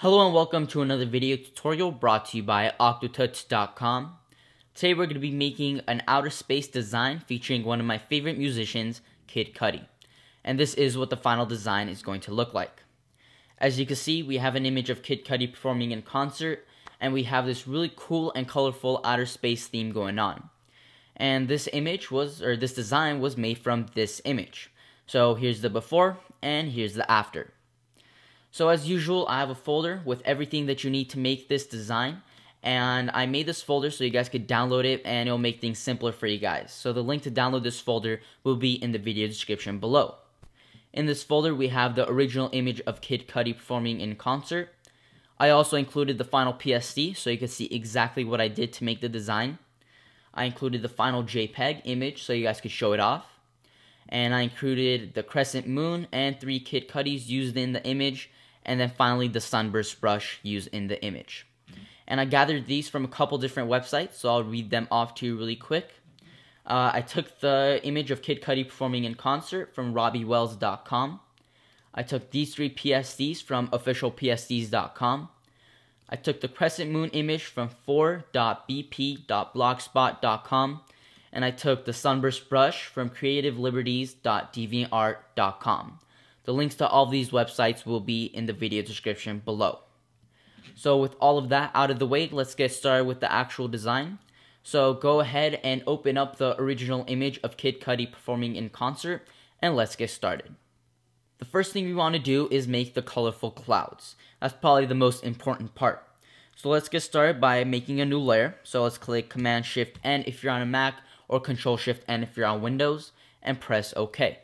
Hello and welcome to another video tutorial brought to you by Octotuts.com. Today we're going to be making an outer space design featuring one of my favorite musicians, Kid Cudi. And this is what the final design is going to look like. As you can see, we have an image of Kid Cudi performing in concert, and we have this really cool and colorful outer space theme going on. And this image was, or this design was made from this image. So here's the before, and here's the after. So as usual, I have a folder with everything that you need to make this design. And I made this folder so you guys could download it and it'll make things simpler for you guys. So the link to download this folder will be in the video description below. In this folder, we have the original image of Kid Cudi performing in concert. I also included the final PSD so you can see exactly what I did to make the design. I included the final JPEG image so you guys could show it off. And I included the crescent moon and three Kid Cudis used in the image and then finally the sunburst brush used in the image. And I gathered these from a couple different websites, so I'll read them off to you really quick. Uh, I took the image of Kid Cudi performing in concert from RobbyWells.com. I took these three PSDs from OfficialPSDs.com. I took the crescent moon image from 4.bp.blogspot.com. And I took the sunburst brush from creativeliberties.deviantart.com. The links to all these websites will be in the video description below. So with all of that out of the way, let's get started with the actual design. So go ahead and open up the original image of Kid Cudi performing in concert and let's get started. The first thing we want to do is make the colorful clouds. That's probably the most important part. So let's get started by making a new layer. So let's click Command Shift N if you're on a Mac or Control Shift N if you're on Windows and press OK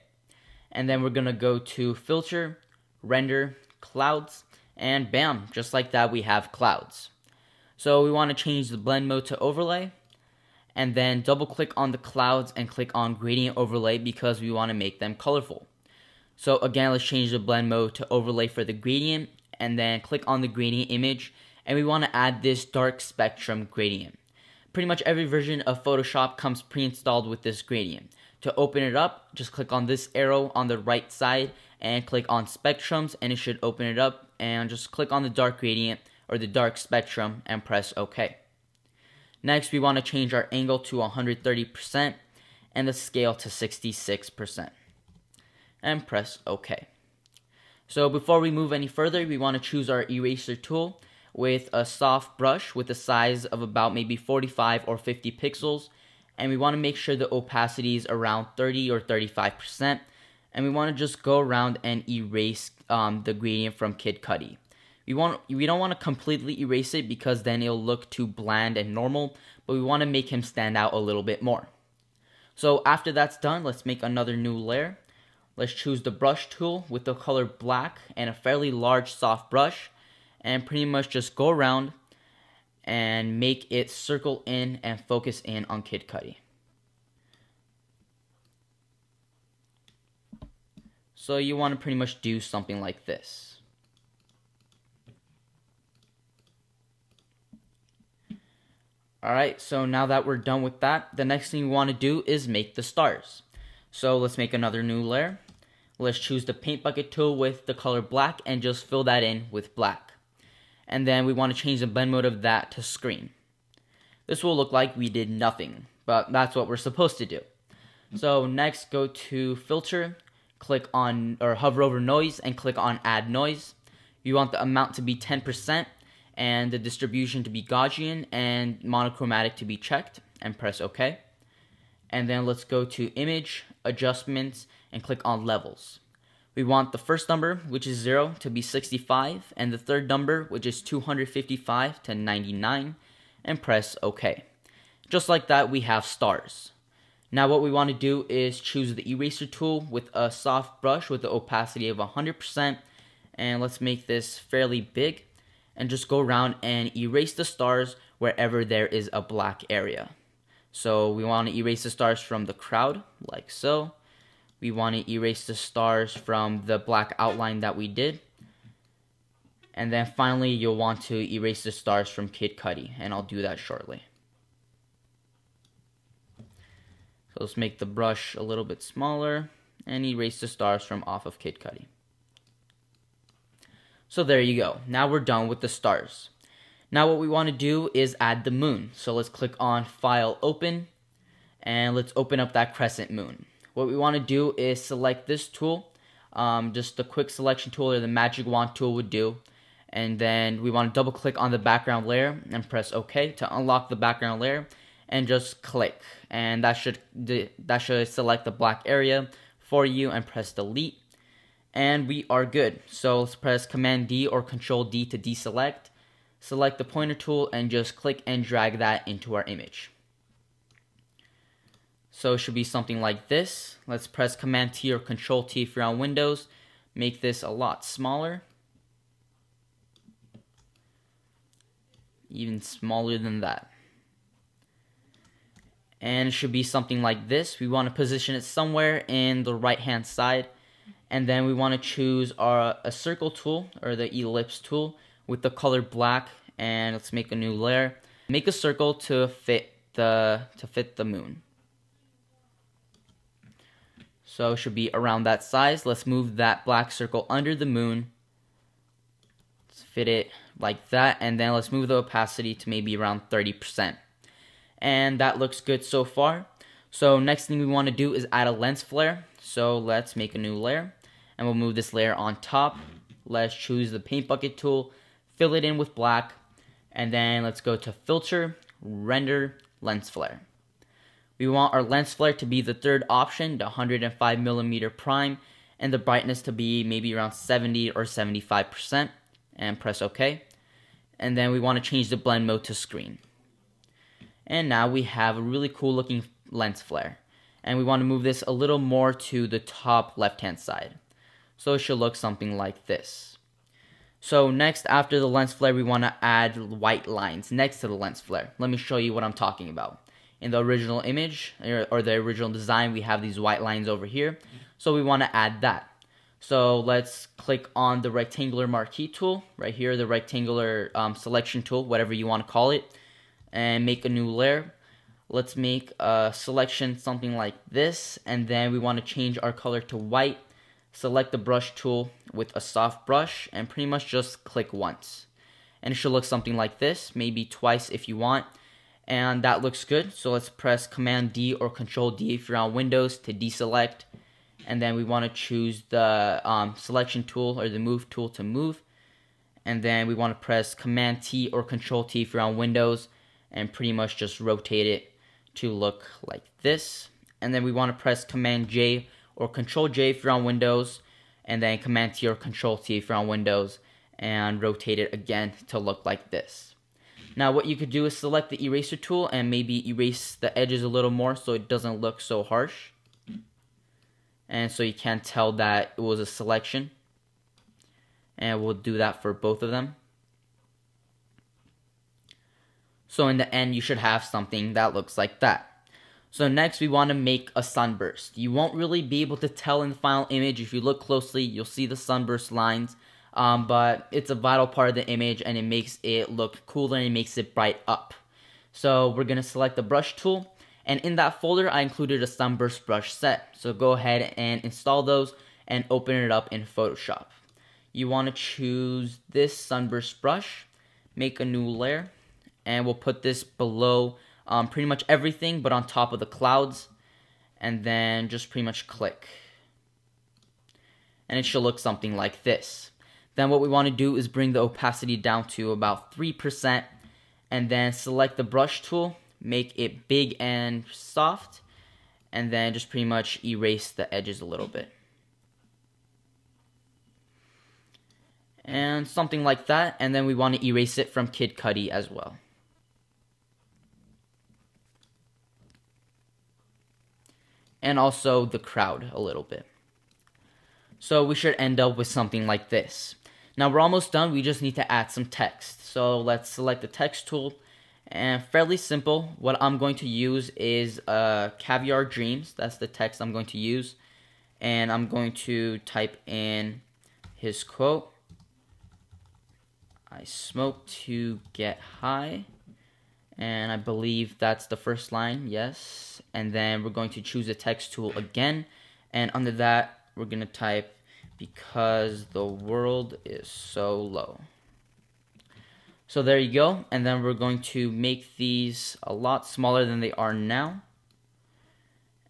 and then we're gonna go to filter, render, clouds, and bam, just like that we have clouds. So we wanna change the blend mode to overlay, and then double click on the clouds and click on gradient overlay because we wanna make them colorful. So again, let's change the blend mode to overlay for the gradient, and then click on the gradient image, and we wanna add this dark spectrum gradient. Pretty much every version of Photoshop comes pre-installed with this gradient. To open it up, just click on this arrow on the right side and click on spectrums and it should open it up and just click on the dark gradient or the dark spectrum and press OK. Next, we want to change our angle to 130% and the scale to 66% and press OK. So before we move any further, we want to choose our eraser tool with a soft brush with a size of about maybe 45 or 50 pixels and we want to make sure the opacity is around 30 or 35%. And we want to just go around and erase um, the gradient from Kid Cudi. We want we don't want to completely erase it because then it'll look too bland and normal, but we want to make him stand out a little bit more. So after that's done, let's make another new layer. Let's choose the brush tool with the color black and a fairly large soft brush and pretty much just go around and make it circle in and focus in on Kid Cudi. So you want to pretty much do something like this. Alright, so now that we're done with that, the next thing we want to do is make the stars. So let's make another new layer. Let's choose the paint bucket tool with the color black and just fill that in with black and then we want to change the blend mode of that to screen. This will look like we did nothing, but that's what we're supposed to do. So next go to filter, click on or hover over noise and click on add noise. You want the amount to be 10% and the distribution to be Gaussian and monochromatic to be checked and press OK. And then let's go to image, adjustments and click on levels we want the first number, which is 0, to be 65, and the third number, which is 255, to 99, and press OK. Just like that, we have stars. Now what we want to do is choose the eraser tool with a soft brush with the opacity of 100%, and let's make this fairly big, and just go around and erase the stars wherever there is a black area. So we want to erase the stars from the crowd, like so we want to erase the stars from the black outline that we did. And then finally, you'll want to erase the stars from Kid Cudi, and I'll do that shortly. So let's make the brush a little bit smaller and erase the stars from off of Kid Cudi. So there you go. Now we're done with the stars. Now what we want to do is add the moon. So let's click on File Open and let's open up that crescent moon. What we want to do is select this tool, um, just the quick selection tool or the magic wand tool would do. And then we want to double click on the background layer and press OK to unlock the background layer and just click. And that should, that should select the black area for you and press delete and we are good. So let's press Command D or Control D to deselect. Select the pointer tool and just click and drag that into our image. So it should be something like this. Let's press Command T or Control T if you're on Windows. Make this a lot smaller. Even smaller than that. And it should be something like this. We want to position it somewhere in the right hand side and then we want to choose our a circle tool or the ellipse tool with the color black and let's make a new layer make a circle to fit the to fit the moon so it should be around that size. Let's move that black circle under the moon. Let's fit it like that. And then let's move the opacity to maybe around 30% and that looks good so far. So next thing we want to do is add a lens flare. So let's make a new layer. And we'll move this layer on top. Let's choose the paint bucket tool, fill it in with black, and then let's go to filter, render, lens flare. We want our lens flare to be the third option, the 105 millimeter prime, and the brightness to be maybe around 70 or 75%, and press OK. And then we want to change the blend mode to screen. And now we have a really cool looking lens flare. And we want to move this a little more to the top left hand side. So it should look something like this. So next, after the lens flare, we want to add white lines next to the lens flare. Let me show you what I'm talking about. In the original image, or the original design, we have these white lines over here. So we want to add that. So let's click on the rectangular marquee tool, right here, the rectangular um, selection tool, whatever you want to call it, and make a new layer. Let's make a selection something like this, and then we want to change our color to white select the brush tool with a soft brush and pretty much just click once. And it should look something like this, maybe twice if you want. And that looks good. So let's press Command D or Control D if you're on Windows to deselect. And then we want to choose the um, selection tool or the move tool to move. And then we want to press Command T or Control T if you're on Windows and pretty much just rotate it to look like this. And then we want to press Command J or Control J if you're on Windows, and then Command T or Control T if you're on Windows, and rotate it again to look like this. Now what you could do is select the eraser tool and maybe erase the edges a little more so it doesn't look so harsh. And so you can't tell that it was a selection. And we'll do that for both of them. So in the end, you should have something that looks like that. So next we want to make a sunburst. You won't really be able to tell in the final image. If you look closely, you'll see the sunburst lines. Um, but it's a vital part of the image and it makes it look cooler and it makes it bright up. So we're going to select the brush tool. And in that folder, I included a sunburst brush set. So go ahead and install those and open it up in Photoshop. You want to choose this sunburst brush, make a new layer, and we'll put this below um, pretty much everything but on top of the clouds and then just pretty much click and it should look something like this then what we want to do is bring the opacity down to about 3% and then select the brush tool make it big and soft and then just pretty much erase the edges a little bit and something like that and then we want to erase it from Kid Cudi as well and also the crowd a little bit. So we should end up with something like this. Now we're almost done, we just need to add some text. So let's select the text tool and fairly simple. What I'm going to use is uh, Caviar Dreams, that's the text I'm going to use. And I'm going to type in his quote. I smoke to get high and I believe that's the first line, yes. And then we're going to choose the text tool again, and under that, we're going to type because the world is so low. So there you go. And then we're going to make these a lot smaller than they are now.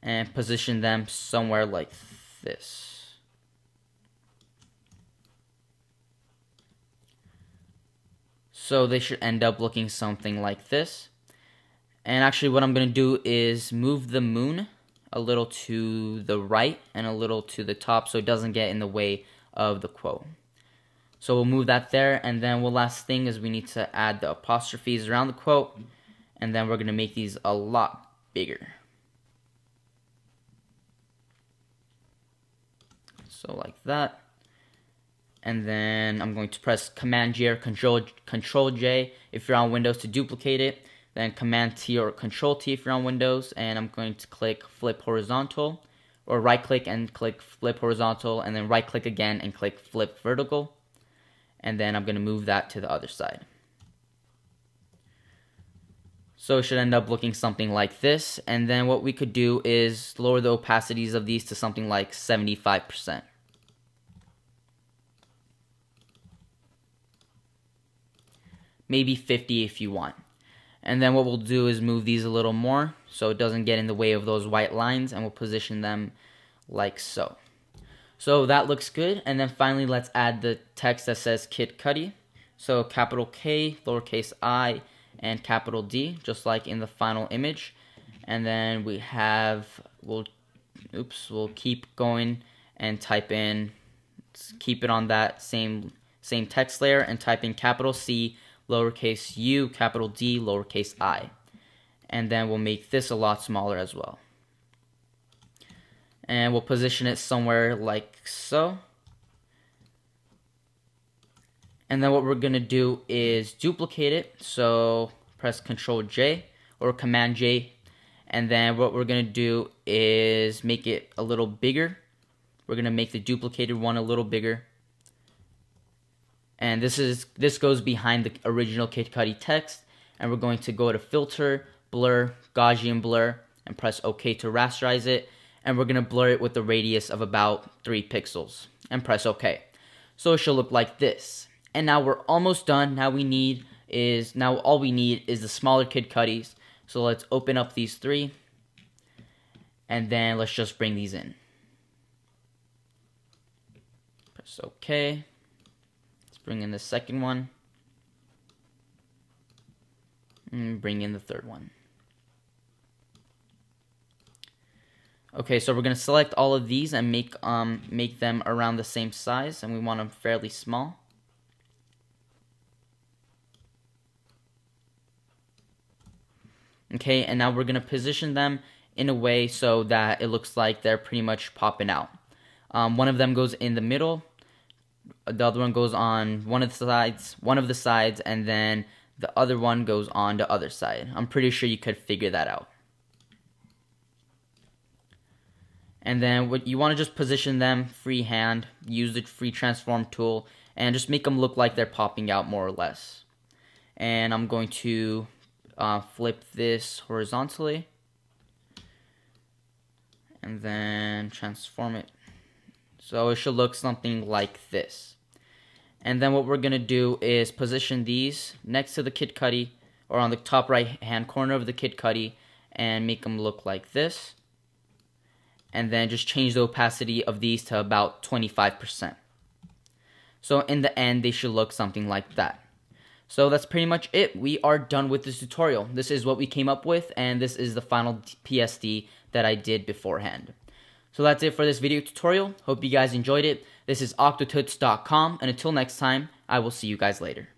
And position them somewhere like this. So they should end up looking something like this. And actually what I'm going to do is move the moon a little to the right and a little to the top so it doesn't get in the way of the quote. So we'll move that there and then one last thing is we need to add the apostrophes around the quote and then we're going to make these a lot bigger. So like that. And then I'm going to press Command J or Control Control J if you're on Windows to duplicate it then Command T or Control T if you're on Windows, and I'm going to click Flip Horizontal, or right click and click Flip Horizontal, and then right click again and click Flip Vertical, and then I'm going to move that to the other side. So it should end up looking something like this, and then what we could do is lower the opacities of these to something like 75%. Maybe 50 if you want. And then what we'll do is move these a little more so it doesn't get in the way of those white lines and we'll position them like so. So that looks good. And then finally, let's add the text that says Kid Cudi. So capital K, lowercase i, and capital D, just like in the final image. And then we have, we'll, oops, we'll keep going and type in, keep it on that same, same text layer and type in capital C, lowercase u, capital D, lowercase i. And then we'll make this a lot smaller as well. And we'll position it somewhere like so. And then what we're going to do is duplicate it. So press Control J or Command J. And then what we're going to do is make it a little bigger. We're going to make the duplicated one a little bigger and this is this goes behind the original Kid Cudi text and we're going to go to filter blur Gaussian blur and press OK to rasterize it and we're going to blur it with a radius of about 3 pixels and press OK. So it should look like this. And now we're almost done. Now we need is now all we need is the smaller Kid Cudis. So let's open up these three and then let's just bring these in. Press OK bring in the second one. And bring in the third one. Okay, so we're going to select all of these and make um make them around the same size and we want them fairly small. Okay, and now we're going to position them in a way so that it looks like they're pretty much popping out. Um, one of them goes in the middle, the other one goes on one of the sides, one of the sides, and then the other one goes on the other side. I'm pretty sure you could figure that out. And then what you want to just position them freehand, use the free transform tool, and just make them look like they're popping out more or less. And I'm going to uh, flip this horizontally, and then transform it so it should look something like this. And then what we're going to do is position these next to the Kid Cudi or on the top right hand corner of the Kid Cudi and make them look like this. And then just change the opacity of these to about 25%. So in the end, they should look something like that. So that's pretty much it. We are done with this tutorial. This is what we came up with, and this is the final PSD that I did beforehand. So that's it for this video tutorial. Hope you guys enjoyed it. This is Octotuts.com, and until next time, I will see you guys later.